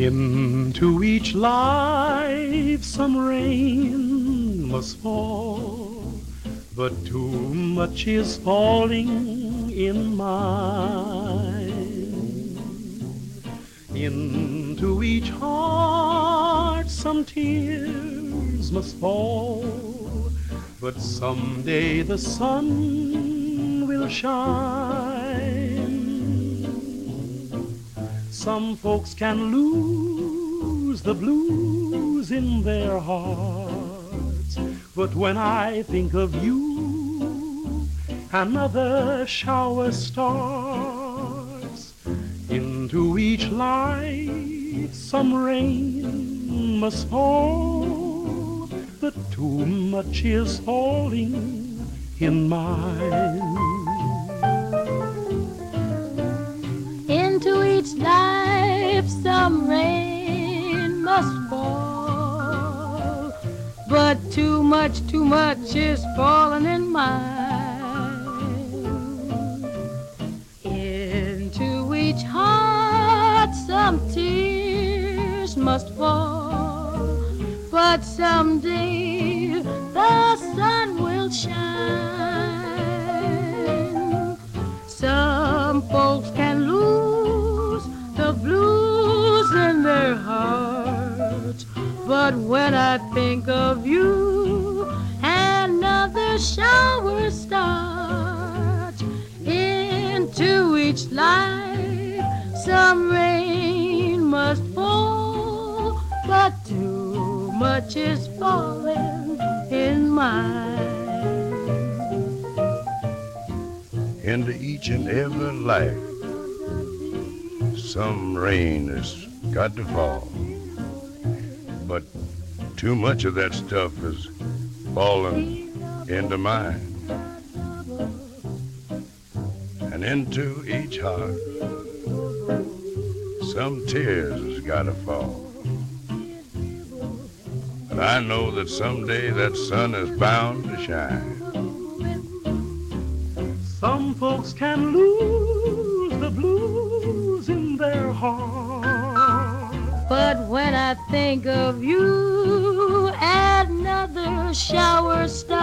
Into each life some rain must fall, but too much is falling in mine. Into each heart some tears must fall, but someday the sun will shine. Some folks can lose the blues in their hearts, but when I think of you, another shower starts. Into each life some rain must fall, but too much is falling in mine. Each life some rain must fall, but too much, too much is falling in mine. Into each heart some tears must fall, but someday the sun will shine. Some folks can but when I think of you, another shower starts. Into each life, some rain must fall, but too much is falling in mine. Into each and every life, some rain has got to fall. But too much of that stuff has fallen into mine. And into each heart, some tears has got to fall. But I know that someday that sun is bound to shine. Some folks can lose the blues in their heart. I think of you, another shower starts.